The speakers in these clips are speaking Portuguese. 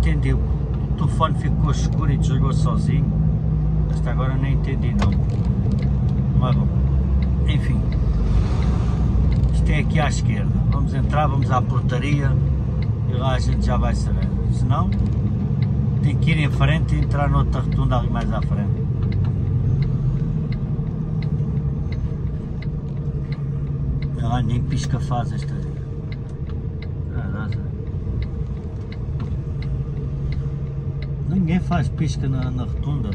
entendi. O telefone ficou escuro e desligou sozinho. Até agora nem entendi não. Mas bom, enfim. Isto é aqui à esquerda. Vamos entrar, vamos à portaria e lá a gente já vai saber. Se não, tem que ir em frente e entrar noutra rotunda ali mais à frente. Ah, nem pisca faz esta. Caraca. Ninguém faz pisca na, na rotunda.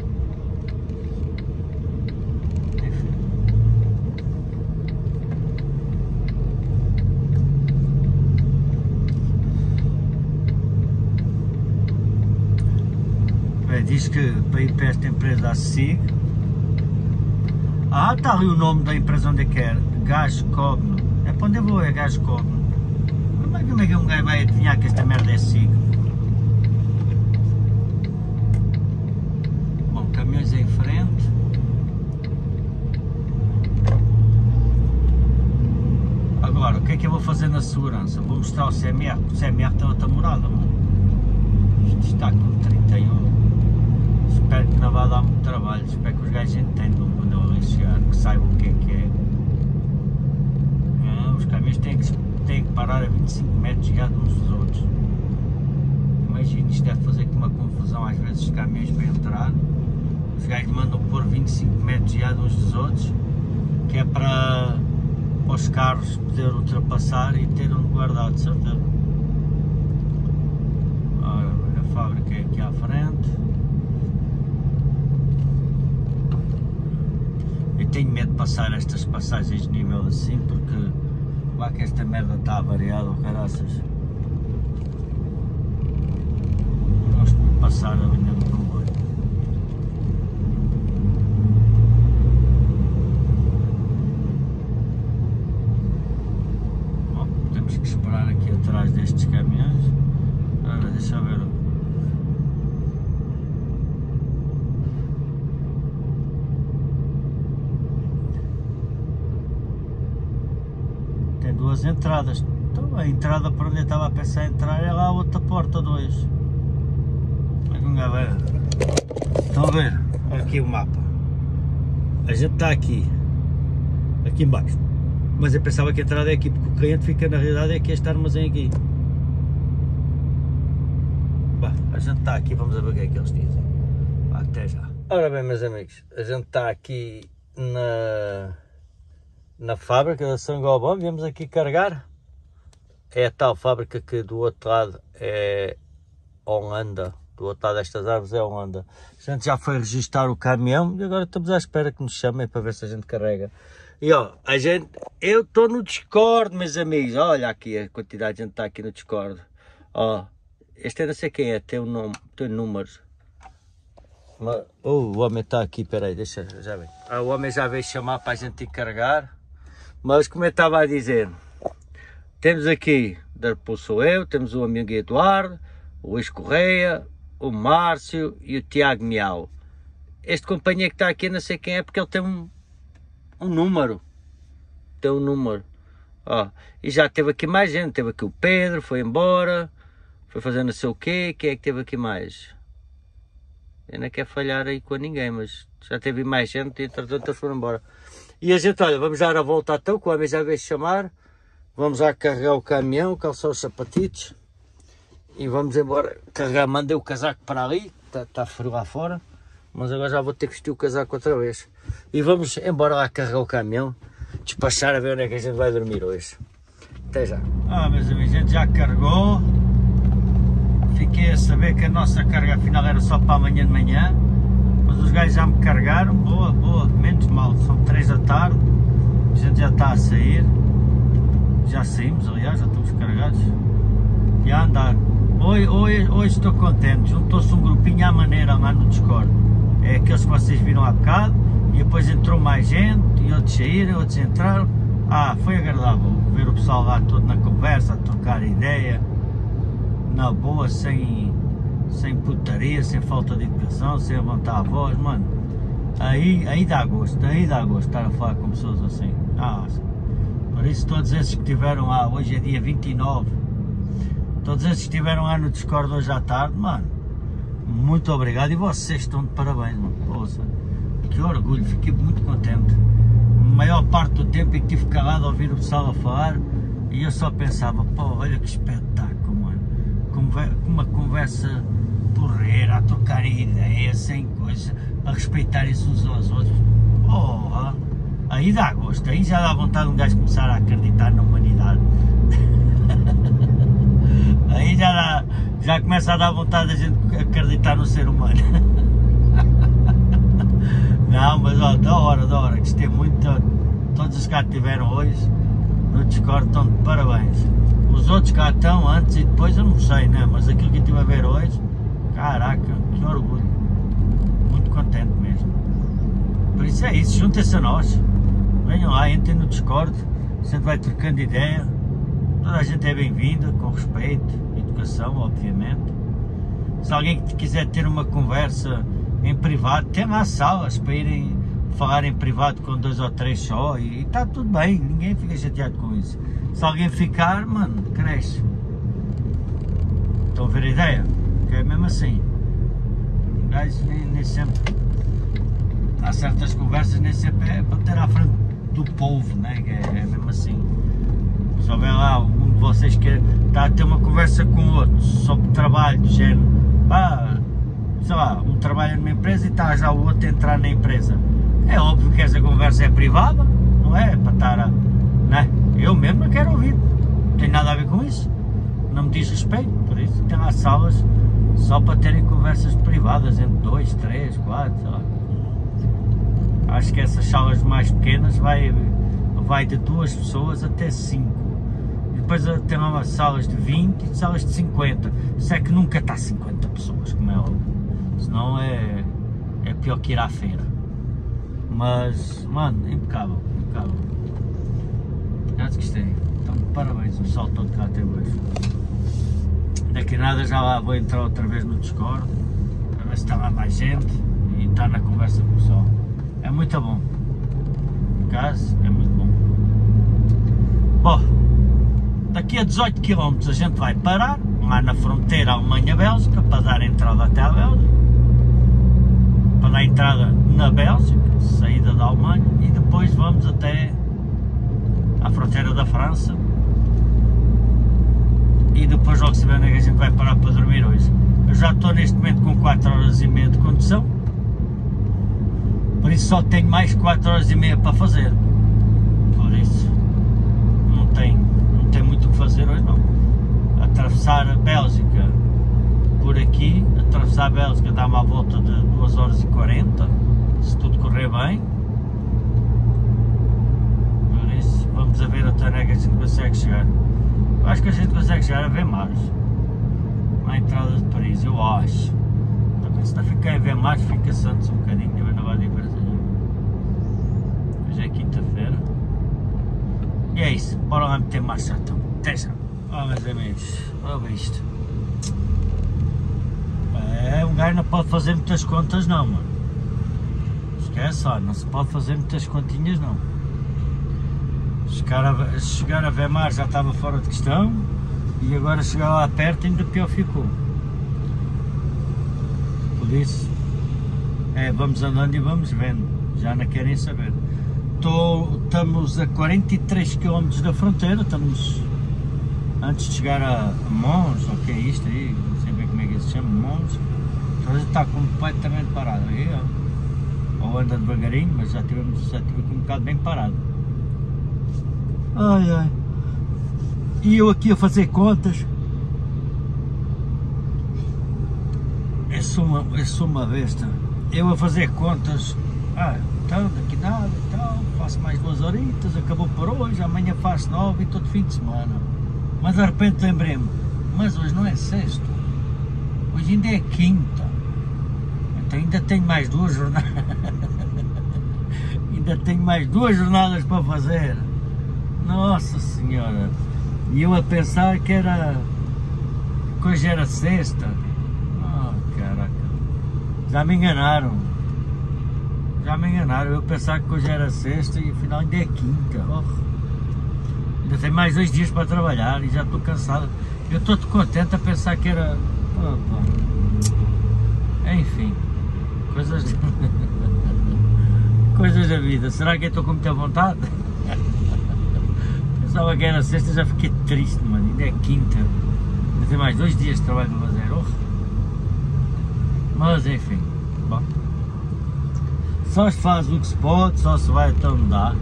Bem, diz que para ir para esta empresa SIG. Ah, está ali o nome da empresa onde é que é. Gás Cogno. É para onde eu vou, é Gás Cogno. É, como é que um gajo vai adivinhar que esta merda é SIG? Bom, caminhões em frente. Agora, o que é que eu vou fazer na segurança? Vou mostrar o CMR, o CMR tem outra morada, mano. Isto está com 31. Espero que não vá dar muito trabalho, espero que os gajos entendam quando eu ali chegar, que saibam o que é que é. Ah, os caminhões têm que, têm que parar a 25 metros já uns dos outros. Imagina, isto deve fazer uma confusão às vezes os caminhões para entrar. Os gajos mandam pôr 25 metros já uns dos outros, que é para, os carros poder ultrapassar e ter onde guardar, de certeza. Ora, a fábrica é aqui à frente. Eu tenho medo de passar estas passagens de nível assim porque lá que esta merda está avariada, oh, caraças. Gosto de passar ali do comboio. Bom, temos que esperar aqui destes caminhões. Agora deixa eu ver. Tem duas entradas. Então a entrada para onde eu estava a pensar entrar é lá a outra porta 2. Vamos ver. Estão a ver? Aqui o mapa. A gente está aqui. Aqui embaixo. Mas eu pensava que a entrada é aqui, porque o cliente fica na realidade é aqui este armazém aqui. A gente está aqui, vamos ver o que é que eles dizem. Até já. Ora bem, meus amigos, a gente está aqui na, na fábrica da Sangobão, viemos aqui carregar. É a tal fábrica que do outro lado é Holanda, do outro lado destas árvores é Holanda. A gente já foi registrar o caminhão e agora estamos à espera que nos chamem para ver se a gente carrega. E ó, a gente, eu estou no Discord, meus amigos. Olha aqui a quantidade de gente está aqui no Discord. Ó, este é não sei quem é, tem um nome, tem números. Mas, oh, o homem está aqui, peraí, deixa, já vem. Ah, o homem já veio chamar para a gente carregar. Mas como eu estava a dizer, temos aqui, depois sou eu, temos o amigo Eduardo, o Luís Correia, o Márcio e o Tiago Miau. Este companheiro que está aqui, não sei quem é, porque ele tem um, um número. Tem um número. Ó, e já teve aqui mais gente, teve aqui o Pedro, foi embora, foi fazer não sei o quê, quem é que teve aqui mais? Eu não quero falhar aí com ninguém, mas já teve mais gente e entretanto eles foram embora. E a gente, olha, vamos dar a volta então, que o homem já veio chamar. Vamos já carregar o caminhão, calçar os sapatitos. E vamos embora carregar. Mandei o casaco para ali, está tá frio lá fora. Mas agora já vou ter que vestir o casaco outra vez. E vamos embora lá carregar o caminhão. Despachar a ver onde é que a gente vai dormir hoje. Até já. Ah, meus amigos, a gente já carregou. Fiquei a saber que a nossa carga afinal era só para amanhã de manhã. Mas os gajos já me carregaram. Boa, boa, menos mal. São 3 da tarde. A gente já está a sair. Já saímos, aliás, já estamos carregados. E a andar. Hoje, hoje, hoje estou contente. Juntou-se um grupinho à maneira lá no Discord. É aqueles que vocês viram há bocado. E depois entrou mais gente. E outros saíram, outros entraram. Ah, foi agradável ver o pessoal lá todo na conversa, a trocar ideia na boa, sem, sem putaria, sem falta de educação, sem levantar a voz, mano. Aí, aí dá gosto, aí dá gosto estar a falar com pessoas assim. Ah, por isso todos esses que tiveram lá, hoje é dia 29, Todos esses que estiveram lá no Discord hoje à tarde, mano, muito obrigado. E vocês estão de parabéns, mano. Que orgulho, fiquei muito contente. Maior parte do tempo em que estive calado a ouvir o pessoal a falar e eu só pensava, pô, olha que espetáculo. Uma conversa porreira, a trocar ideias, sem coisa, a respeitarem-se uns aos outros. Porra, aí dá gosto, aí já dá vontade de um gajo começar a acreditar na humanidade. aí já, dá, já começa a dar vontade a gente acreditar no ser humano. Não, mas ó, da hora, da hora, gostei muito. Todos os que tiveram hoje no Discord estão de parabéns. Os outros cá estão antes e depois eu não sei, né? Mas aquilo que estive a ver hoje, caraca, que orgulho. Muito contente mesmo. Por isso é isso, juntem-se a nós. Venham lá, entrem no Discord, a gente vai trocando ideia. Toda a gente é bem-vinda, com respeito, educação, obviamente. Se alguém quiser ter uma conversa em privado, tem lá salas para irem falar em privado com dois ou três só e está tudo bem, ninguém fica chateado com isso. Se alguém ficar, mano, cresce. Estão a ver a ideia? Que é mesmo assim. Guys, nem, nem sempre. Há certas conversas, nem sempre é para ter à frente do povo, né? Que é, é mesmo assim. Se houver lá um de vocês que está a ter uma conversa com o outro sobre trabalho, do género, pá, sei lá, um trabalha numa empresa e está já o outro a entrar na empresa. É óbvio que essa conversa é privada, não é? Para estar a. Né? Eu mesmo não quero ouvir, não tem nada a ver com isso, não me diz respeito, por isso tem lá salas só para terem conversas privadas entre dois, três, quatro, sei lá. Acho que essas salas mais pequenas vai, vai de duas pessoas até cinco. Depois tem lá salas de 20 e salas de 50. Isso é que nunca está 50 pessoas, como é óbvio. Senão é, é pior que ir à feira. Mas, mano, impecável, impecável. Já te gostei. Então, parabéns, o pessoal todo cá até hoje. Daqui a nada já lá vou entrar outra vez no Discord, para ver se está lá mais gente e estar na conversa com o pessoal. É muito bom. Por caso, é muito bom. Bom, daqui a 18 km a gente vai parar, lá na fronteira Alemanha-Bélgica, para dar entrada até à Bélgica. Para dar entrada na Bélgica saída da Alemanha e depois vamos até à fronteira da França e depois logo se vê onde é que a gente vai parar para dormir hoje. Eu já estou neste momento com 4 horas e meia de condução, por isso só tenho mais 4 horas e meia para fazer. Por isso não tem, não tem muito o que fazer hoje não. Atravessar a Bélgica por aqui, atravessar a Bélgica dá uma volta de 2 horas e 40 se tudo correr bem. Por isso, vamos a ver até onde é que a gente consegue chegar. Eu acho que a gente consegue chegar a ver mais. Na entrada de Paris, eu acho. Também se não ficar a ver mais, fica-se antes um bocadinho, também não vai diferença Hoje é quinta-feira. E é isso, bora lá meter marcha então. Já. Oh meus amigos, olha isto. É, um gajo não pode fazer muitas contas não, mano esquece, ó, não se pode fazer muitas continhas não. Chegar a, chegar a Vemar já estava fora de questão e agora chegar lá perto ainda pior ficou. Por isso, é, vamos andando e vamos vendo, já não querem saber. Tô, estamos a 43 km da fronteira, estamos antes de chegar a Mons, o que é isto aí, não sei bem como é que se chama, Mons, então está completamente parado. Ó ou anda devagarinho, mas já tivemos, já tive aqui um bocado bem parado. Ai ai. E eu aqui a fazer contas. Eu sou uma, eu sou uma besta. Eu a fazer contas. Ah, então daqui nada, então faço mais duas horitas, acabou por hoje, amanhã faço nove e todo fim de semana. Mas de repente lembrei-me, mas hoje não é sexto, hoje ainda é quinta. Então ainda tenho mais duas jornadas. ainda tenho mais duas jornadas para fazer. Nossa Senhora! E eu a pensar que era. que hoje era sexta. Oh, caraca. Já me enganaram. Já me enganaram. Eu pensar que hoje era sexta e afinal ainda é quinta. Oh. Ainda tenho mais dois dias para trabalhar e já estou cansado. Eu estou contente a pensar que era. Opa. Enfim, coisas. Coisas da vida. Será que eu estou com muita vontade? Pensava que era sexta, já fiquei triste, mano. Ainda é quinta. Ainda tem mais dois dias de trabalho para fazer. Oh. Mas enfim, bom. Só se faz o que se pode, só se vai até onde dá.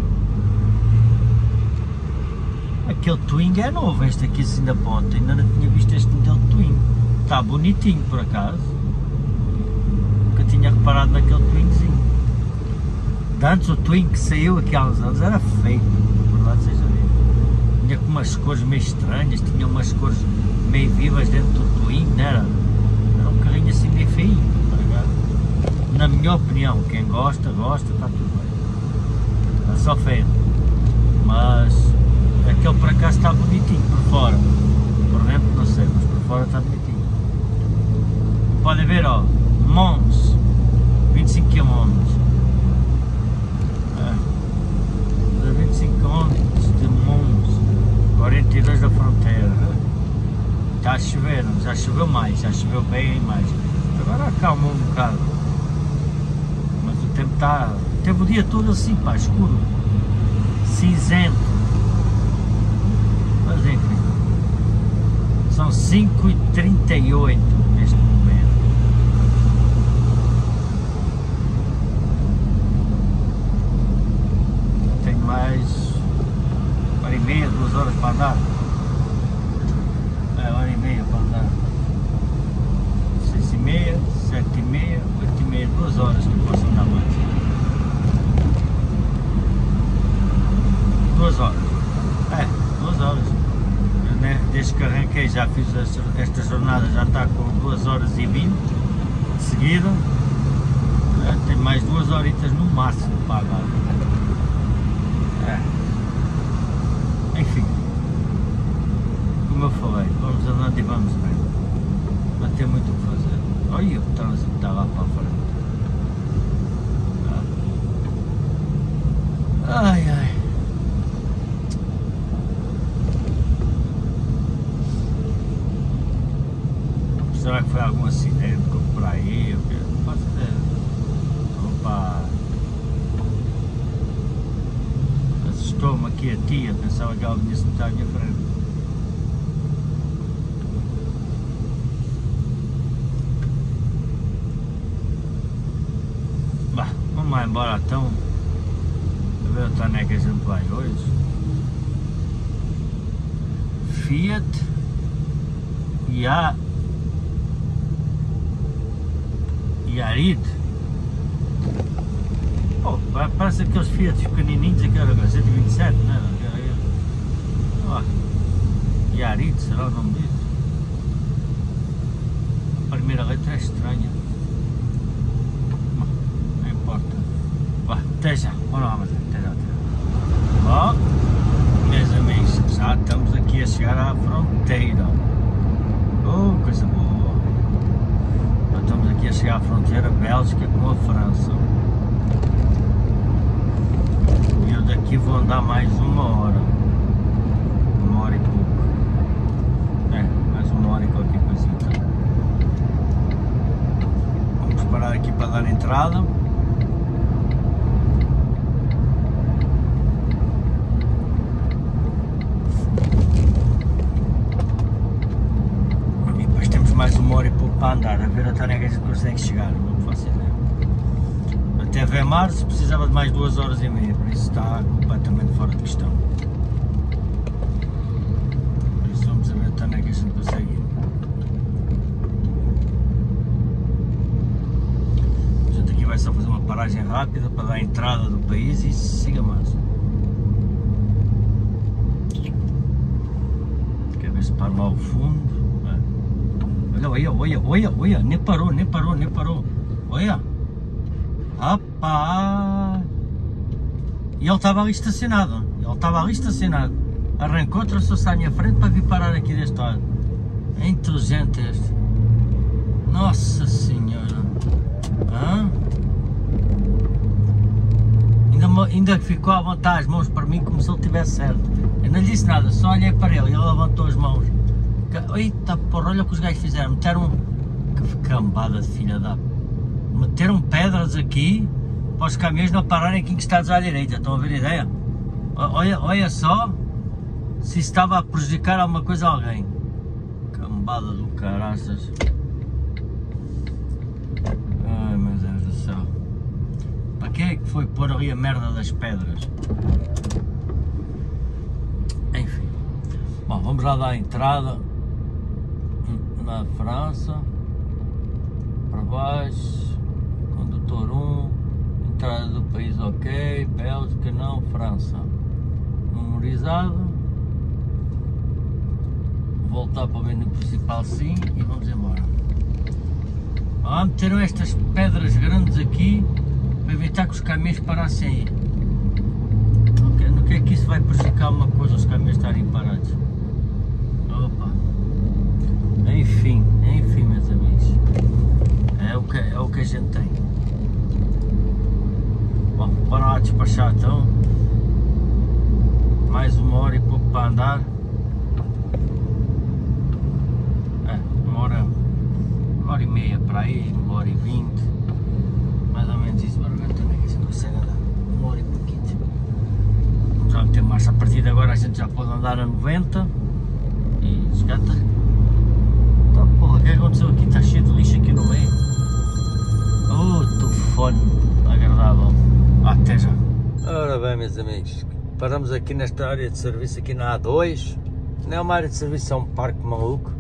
Aquele Twing é novo, este aqui assim da ponta, ainda não tinha visto este modelo Twing. Está bonitinho por acaso. Nunca tinha reparado naquele Twingzinho. Antes o Twing que saiu aqui há uns anos era feio, por verdade seja dito. Tinha com umas cores meio estranhas, tinha umas cores meio vivas dentro do Twing, não era? Era um carrinho assim meio feio, Na minha opinião, quem gosta, gosta, está tudo bem. É só feio. Mas Aquele para cá está bonitinho por fora. Por dentro não sei, mas por fora está bonitinho. Podem ver, ó, Mons, 25 km. É. 25 km de Mons, 42 da fronteira. Está a chover, já choveu mais, já choveu bem mais. Agora acalmou um bocado. Mas o tempo está. Teve o dia todo assim, pá, escuro. Cinzento mas enfim. São 5h38 neste momento. Tenho mais meia, duas horas para andar. É, hora e meia para andar. Seis e meia, sete e meia, oito e meia, duas horas que posso andar mais. Duas horas. É, duas horas né? desde que arranquei já fiz esta jornada, já está com 2 horas e 20 de seguida. É, tem mais duas horitas no máximo para agora. É. Enfim, como eu falei, vamos andando e vamos bem. Não tem muito o que fazer. Olha o trânsito está lá para frente. Ai ai. Será que foi algum acidente? Eu não faço ideia. Opa! Aqui a tia, pensava que ela vinha se meter à minha frente. Bah, vamos lá embora então. A ver onde é que a gente vai hoje. Fiat e a Yarid. Oh, parece aqueles Fiat pequenininhos, aquela 127, não é? Oh, Yarid, será o nome disso? A primeira letra é estranha. Não, importa. Vá, até já. Bora lá, até já, já. Bom, meus amigos, já estamos aqui a chegar à fronteira. Oh, coisa boa estamos aqui a chegar à fronteira Bélgica com a França. E eu daqui vou andar mais uma hora. Uma hora e pouco. É, mais uma hora e qualquer coisinha. Vamos parar aqui para dar entrada. mais uma hora e pouco para andar, a ver até onde é que a gente consegue chegar, não faço ideia. Se precisava de mais duas horas e meia, por isso está completamente fora de questão. Por isso vamos ver até onde é que a gente consegue ir. A gente aqui vai só fazer uma paragem rápida para dar a entrada do país e siga mais. Quer ver se para lá ao fundo olha, olha, olha, olha, nem parou, nem parou, nem parou. Olha. E ele estava ali estacionado. Ele estava ali estacionado. Arrancou, trouxe-se à minha frente para vir parar aqui deste lado. É inteligente este. Nossa Senhora. Hã? Ainda, ainda ficou a levantar as mãos para mim como se ele tivesse certo. Eu não lhe disse nada, só olhei para ele e ele levantou as mãos Eita porra, olha o que os gajos fizeram. Meteram. Que cambada de filha da. Meteram pedras aqui para os caminhões não pararem aqui encostados à direita. Estão a ver a ideia? Olha, olha só se estava a prejudicar alguma coisa a alguém. Cambada do caraças. Ai meu Deus do céu. Para que é que foi pôr ali a merda das pedras? Enfim. Bom, vamos lá dar a entrada na França. Para baixo. Condutor 1. Entrada do país ok. Bélgica não. França. Memorizado voltar para o menu principal sim e vamos embora. Ah, meteram estas pedras grandes aqui para evitar que os caminhões parassem aí. Não que, não que é que isso vai prejudicar uma coisa os caminhões estarem parados. Opa. Enfim, enfim meus amigos. É o que, é o que a gente tem. Lá despachar então. Mais uma hora e pouco para andar. hora e meia para aí, uma hora e vinte, mais ou menos isso, ver também que a gente consegue andar, uma hora e pouquinho. Já meter marcha, a partir de agora a gente já pode andar a 90 meus amigos, paramos aqui nesta área de serviço aqui na A2. Não é uma área de serviço, é um parque maluco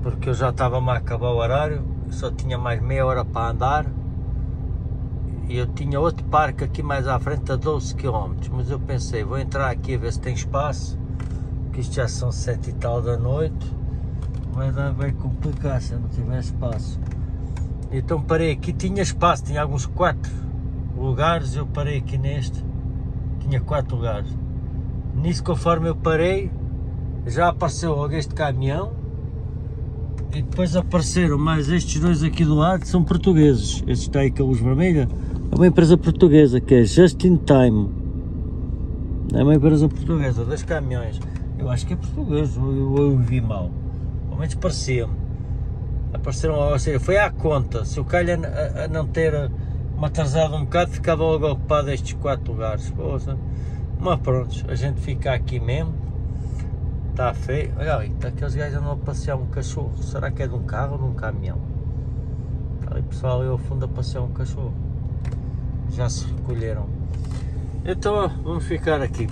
porque eu já estava a acabar o horário, só tinha mais meia hora para andar e eu tinha outro parque aqui mais à frente a 12 km, mas eu pensei, vou entrar aqui a ver se tem espaço, que isto já são 7 e tal da noite, vai, dar, vai complicar se eu não tiver espaço. Então parei aqui, tinha espaço, tinha alguns 4 lugares, eu parei aqui neste, tinha 4 lugares. Nisso conforme eu parei, já apareceu logo este caminhão, e depois apareceram mais estes dois aqui do lado, são portugueses. Este está aí com a luz vermelha, é uma empresa portuguesa que é Just in Time. É uma empresa portuguesa, dois caminhões. Eu acho que é português, eu, eu vi mal. Pelo menos parecia-me. Apareceram, ou seja, foi à conta. Se o calha não ter me atrasado um bocado, ficava logo ocupado estes quatro lugares. Poxa. Mas pronto, a gente fica aqui mesmo Está feio. Olha ali, está aqueles gajos andam a passear um cachorro. Será que é de um carro ou de um caminhão? Está ali pessoal ali ao fundo a passear um cachorro. Já se recolheram. Então vamos ficar aqui.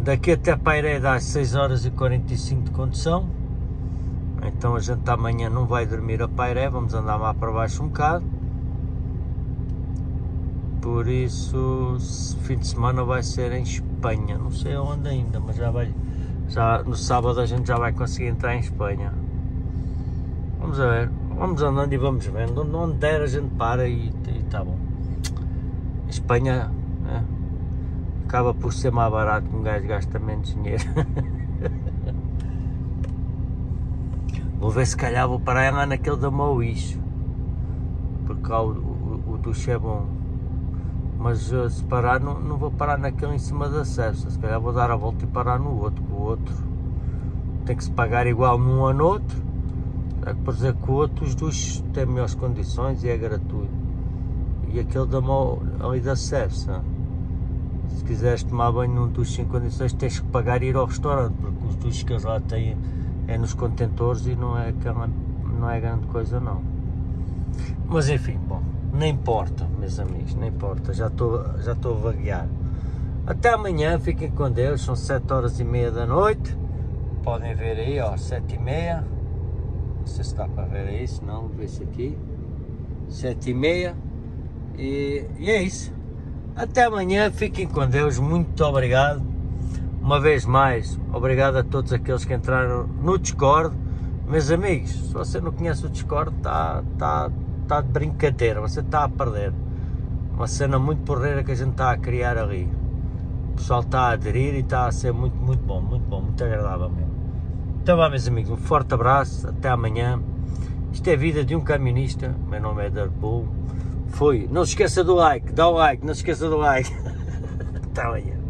Daqui até Pairé dá 6 horas e 45 de condução. Então a gente amanhã não vai dormir a Pairé, vamos andar lá para baixo um bocado. Por isso, fim de semana vai ser em Espanha. Não sei onde ainda, mas já vai. Já, no sábado a gente já vai conseguir entrar em Espanha. Vamos a ver. Vamos andando e vamos vendo. Onde der a gente para e, e tá bom. Espanha é, acaba por ser mais barato que um gajo gasta menos dinheiro. vou ver se calhar vou parar lá naquele da Mois. Porque o, o, o é bom mas uh, se parar não, não vou parar naquele em cima da cesta, se calhar vou dar a volta e parar no outro, o outro tem que se pagar igual num ou no outro, é por dizer que o outro os dois têm melhores condições e é gratuito. E aquele da mão ali da Cepsa, se quiseres tomar banho num duche sem condições tens que pagar e ir ao restaurante, porque os duches que eles lá têm é nos contentores e não é, não é grande coisa não. Mas enfim, bom. Nem importa, meus amigos, nem importa, já estou já estou a vaguear. Até amanhã, fiquem com Deus, são 7 horas e meia da noite. Podem ver aí, ó, 7 e meia. Não sei se está para ver aí, se não, vê se aqui. 7 e meia. E, e é isso. Até amanhã, fiquem com Deus, muito obrigado. Uma vez mais, obrigado a todos aqueles que entraram no Discord. Meus amigos, se você não conhece o Discord, está tá, está de brincadeira, você está a perder. Uma cena muito porreira que a gente está a criar ali. O pessoal está a aderir e está a ser muito, muito bom, muito bom, muito agradável mesmo. Então vá meus amigos, um forte abraço, até amanhã. Isto é a vida de um camionista, meu nome é Darbull. Fui, não se esqueça do like, dá o like, não se esqueça do like. até amanhã.